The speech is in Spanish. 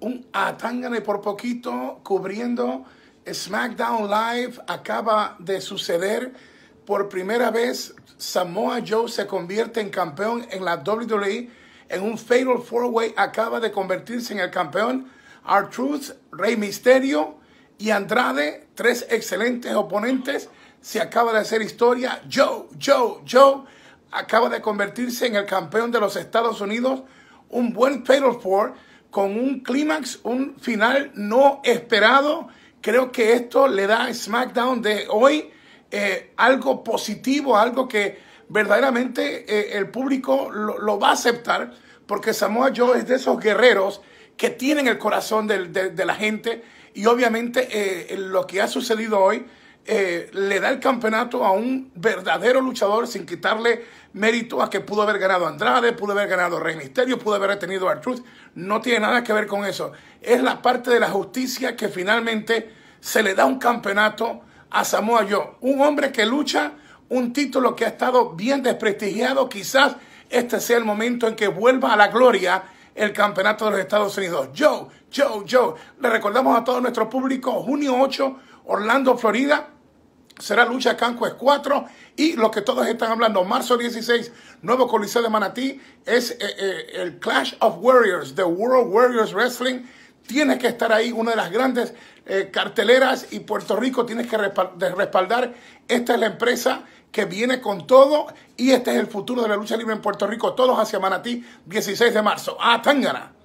un Atangana por poquito cubriendo SmackDown Live acaba de suceder. Por primera vez, Samoa Joe se convierte en campeón en la WWE. En un Fatal Four Way acaba de convertirse en el campeón. R-Truth, Rey Misterio y Andrade, tres excelentes oponentes. Se acaba de hacer historia. Joe, Joe, Joe acaba de convertirse en el campeón de los Estados Unidos. Un buen Fatal Four con un clímax, un final no esperado. Creo que esto le da a SmackDown de hoy eh, algo positivo, algo que verdaderamente eh, el público lo, va a aceptar, porque Samoa Joe es de esos guerreros que tienen el corazón de, la gente y obviamente eh, lo que ha sucedido hoy le da el campeonato a un verdadero luchador sin quitarle mérito a que pudo haber ganado Andrade, pudo haber ganado Rey Misterio, pudo haber tenido a Truth. No tiene nada que ver con eso. Es la parte de la justicia que finalmente se le da un campeonato a Samoa Joe. Un hombre que lucha un título que ha estado bien desprestigiado. Quizás este sea el momento en que vuelva a la gloria el campeonato de los Estados Unidos. Joe, Joe, Joe. Le recordamos a todo nuestro público, junio 8, Orlando, Florida será lucha Cancues 4 y lo que todos están hablando, marzo 16, nuevo Coliseo de Manatí, es eh, eh, el Clash of Warriors, The World Warriors Wrestling. Tiene que estar ahí, una de las grandes eh, carteleras y Puerto Rico tiene que respaldar. Esta es la empresa que viene con todo y este es el futuro de la lucha libre en Puerto Rico, todos hacia Manatí, 16 de marzo. ¡Ah, Tangana!